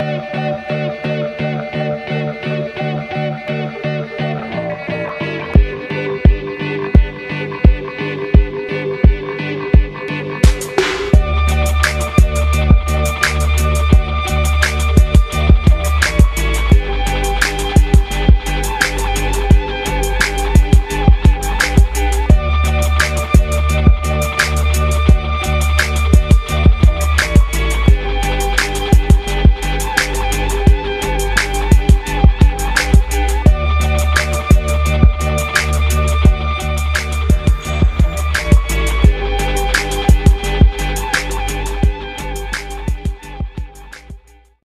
Música